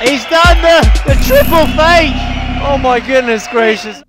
He's done the, the triple fake! Oh my goodness gracious.